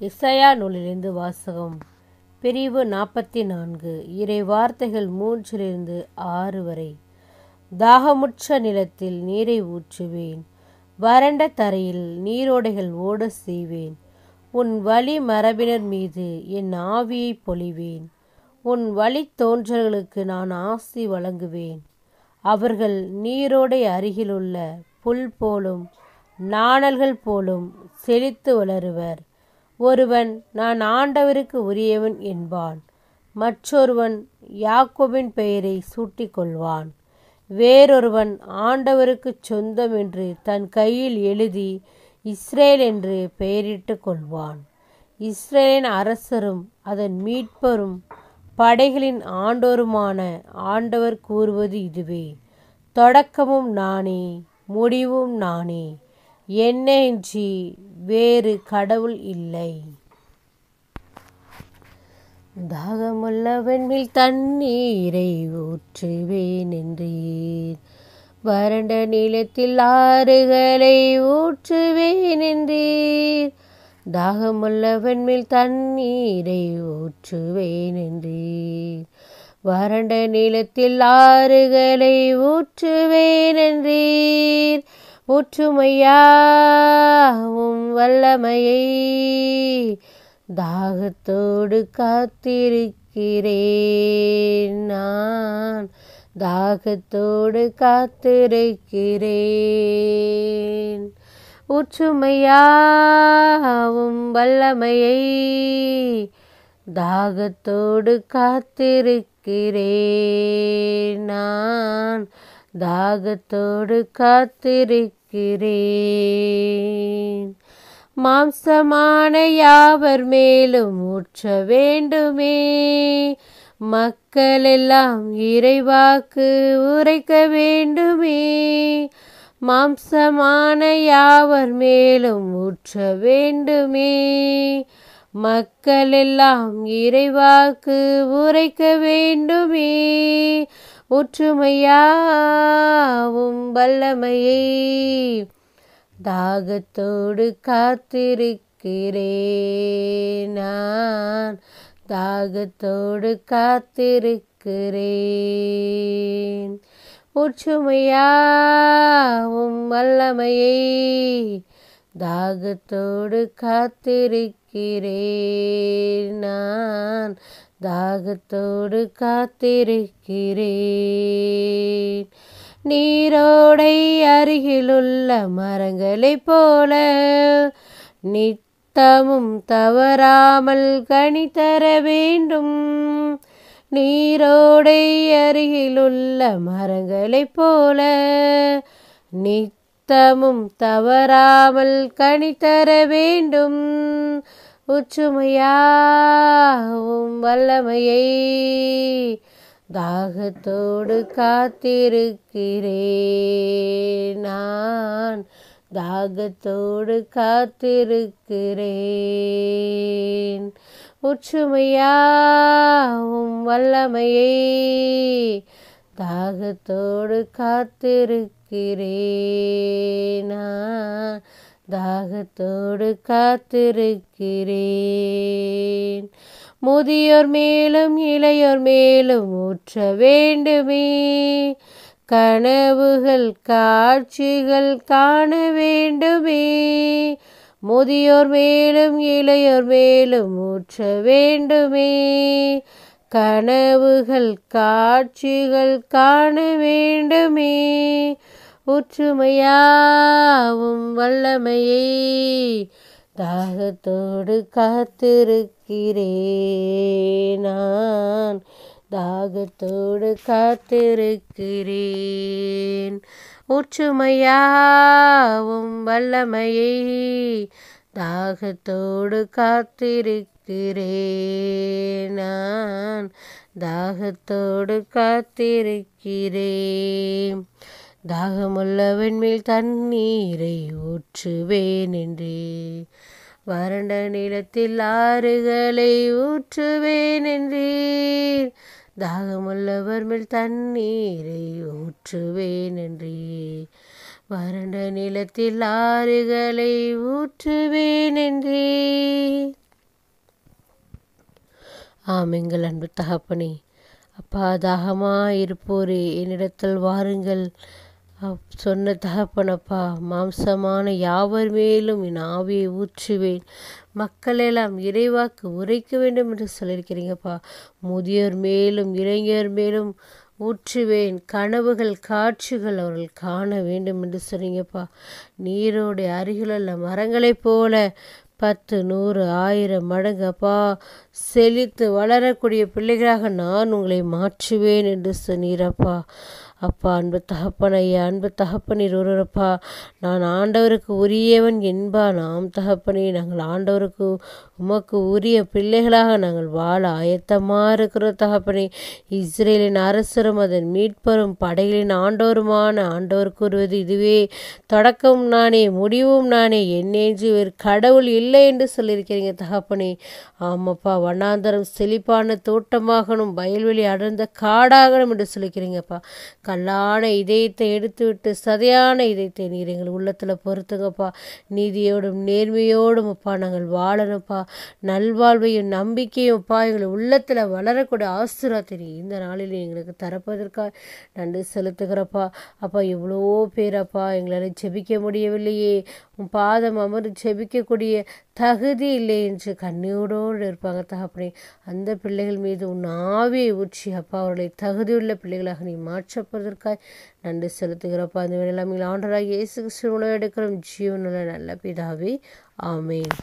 இசையா நூலிலிருந்து வாசகம். பிரிவு நாற்பத்தி நான்கு இறை வார்த்தைகள் மூன்றிலிருந்து ஆறு வரை. தாகமுற்ற நிலத்தில் நீரை ஊற்றுவேன். வறண்ட தரையில் நீரோடைகள் ஓட செய்வேன். உன் வழி மரபினர் மீது என் ஆவியை பொழிவேன். உன் வழி தோன்றல்களுக்கு நான் ஆசி வழங்குவேன். அவர்கள் நீரோடை அருகிலுள்ள புல் போலும் நாணல்கள் போலும் செழித்து வளருவர். ஒருவன் நான் ஆண்டவருக்கு உரியவன் என்பான். மற்றொருவன் யாக்கோபின் பெயரை சூட்டிக்கொள்வான். வேறொருவன் ஆண்டவருக்குச் சொந்தம் என்று தன் கையில் எழுதி இஸ்ரேல் என்று பெயரிட்டு கொள்வான். இஸ்ரேலின் அரசரும் அதன் மீட்பரும் படைகளின் ஆண்டோருமான ஆண்டவர் கூறுவது இதுவே. தொடக்கமும் நானே முடிவும் நானே என்னென்றி வேறு கடவுள் இல்லை. தாகமுள்ளவன் மேல் தண்ணீரை ஊற்றுவேன் என்றீர். வறண்ட நிலத்தில் ஆறுகளை ஊற்றுவேன் என்றீர். தாகமுள்ளவன் மேல் தண்ணீரை ஊற்றுவேன் என்றீர். வறண்ட நிலத்தில் ஆறுகளை ஊற்றுவேன் என்றீர். ஒற்றுமையாவும் வல்லமையை தாகத்தோடு காத்திருக்கிறேன் நான். தாகத்தோடு காத்திருக்கிறேன். ஒற்றுமையாவும் வல்லமையை தாகத்தோடு காத்திருக்கிறேன் நான். தாகத்தோடு காத்திருக்கிறேன். மாம்சமான யாவர் மேலும் ஊற்ற வேண்டுமே? மக்களெல்லாம் இறைவாக்கு உரைக்க வேண்டுமே? மாம்சமான யாவர் மேலும் ஊற்ற வேண்டுமே? மக்களெல்லாம் இறைவாக்கு உரைக்க வேண்டுமே? ஒற்றுமையாவும் வல்லமையை தாகத்தோடு காத்திருக்கிறேன் நான். தாகத்தோடு காத்திருக்கிறேன். ஒற்றுமையாவும் வல்லமையை தாகத்தோடு காத்திருக்கிறேன் நான். தாகத்தோடு காத்திருக்கிறேன். நீரோடை அருகிலுள்ள மரங்களைப் போல நித்தமும் தவறாமல் கனி தர வேண்டும். நீரோடை அருகிலுள்ள மரங்களைப் போல நித்தமும் தவறாமல் கனி தர வேண்டும். உச்சுமையாவும் வல்லமையை தாகத்தோடு காத்திருக்கிறேன். நான் தாகத்தோடு காத்திருக்கிறேன். உச்சுமையாவும் வல்லமையை தாகத்தோடு காத்திருக்கிறேன். நான் தாகத்தோடு காத்திருக்கிறேன். முதியோர் மேலும் இளையோர் மேலும் ஊற்ற வேண்டுமே. கனவுகள் காட்சிகள் காண வேண்டுமே. முதியோர் மேலும் இளையோர் மேலும் ஊற்ற வேண்டுமே. கனவுகள் காட்சிகள் காண வேண்டுமே. ஒற்றுமையாவும் வல்லமையை தாகத்தோடு காத்திருக்கிறேன் நான் தாகத்தோடு காத்திருக்கிறேன். ஒற்றுமையாவும் வல்லமையை தாகத்தோடு காத்திருக்கிறேன் நான் தாகத்தோடு காத்திருக்கிறேன். தாகமுள்ளவன் மேல் தண்ணீரை ஊற்றுவேன் என்றே வறண்ட நிலத்தில் ஆறுகளை ஊற்றுவேன் என்றீர் தாகமுள்ளவர் மேல் தண்ணீரை ஊற்றுவேன் என்றே வறண்ட நிலத்தில் ஆறுகளை ஊற்றுவேன் என்றே ஆம் எங்கள் அன்பு தகப்பனே அப்பா தாகமாக இருப்போரே என்னிடத்தில் வாருங்கள். சொன்ன தகப்பனப்பா மாம்சமான யாவர் மேலும் என் ஆவியை ஊற்றுவேன். மக்களெல்லாம் இறைவாக்கு உரைக்க வேண்டும் என்று சொல்லியிருக்கிறீங்கப்பா. முதியோர் மேலும் இளைஞர் மேலும் ஊற்றுவேன். கனவுகள் காட்சிகள் அவர்கள் காண வேண்டும் என்று சொன்னீங்கப்பா. நீரோடைய அருகிலுள்ள மரங்களைப் போல பத்து நூறு ஆயிரம் மடங்கு அப்பா செழித்து வளரக்கூடிய பிள்ளைகளாக நான் உங்களை மாற்றுவேன் என்று சொன்னீரப்பா. அப்பா அன்பு தகப்பன் ஐயா அன்பு தகப்பனீர் ஒருவரப்பா. நான் ஆண்டவருக்கு உரியவன் என்பா. நாம் தகப்பனே நாங்கள் ஆண்டவருக்கு உமக்கு உரிய பிள்ளைகளாக நாங்கள் வாழ ஆயத்தமாக இருக்கிற தகப்பனே. இஸ்ரேலின் அரசரும் அதன் மீட்பரும் படைகளின் ஆண்டவருமான ஆண்டவர் கூறுவது இதுவே. தொடக்கம் நானே முடிவும் நானே. என்னேன்று ஒரு கடவுள் இல்லை என்று சொல்லியிருக்கிறீங்க தகப்பனே. ஆமாப்பா வண்ணாந்தரம் செழிப்பான தோட்டமாகணும் வயல்வெளி அடர்ந்த காடாகணும் என்று சொல்லிக்கிறீங்கப்பா. கல்லான இதயத்தை எடுத்துவிட்டு சதையான இதயத்தை நீர் எங்கள் உள்ளத்தில் பொறுத்துங்கப்பா நீதியோடும் நேர்மையோடும் அப்பா நாங்கள் வாழணும்ப்பா. நல்வாழ்வையும் நம்பிக்கையும் அப்பா எங்கள் உள்ளத்தில் வளரக்கூடிய ஆசிரியத்தை நீ இந்த நாளில் எங்களுக்கு தரப்பதற்காக நன்றி செலுத்துகிறப்பா. அப்பா எவ்வளோ பேரப்பா எங்களால் ஜெபிக்க முடியவில்லையே. உன் பாதம் அமர்ந்து ஜெபிக்கக்கூடிய தகுதி இல்லை என்று கண்ணீரோடு இருப்பாங்க. தகப்பனே அந்த பிள்ளைகள் மீது உன் ஆவியை ஊற்றி அப்பா அவர்களை தகுதியுள்ள பிள்ளைகளாக நீ மாற்றப்படுவதற்காய் நன்றி செலுத்துகிறப்பா. அந்த வேலையில் ஆண்டராக இயேசு கிறிஸ்துவ உணவு எடுக்கிறோம். ஜீவனுள்ள நல்ல பிதாவே ஆமேன்.